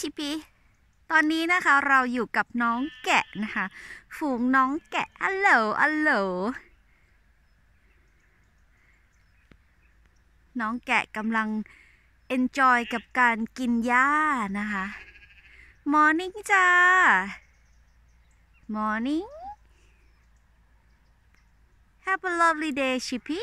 ชิปีตอนนี้นะคะเราอยู่กับน้องแกะนะคะ ฝูงน้องแกะอัลโหลอัลโหลน้องแกะกำลังเอนจอยกับการกินหญ้านะคะ morning จ้า morning have a lovely day ชิปี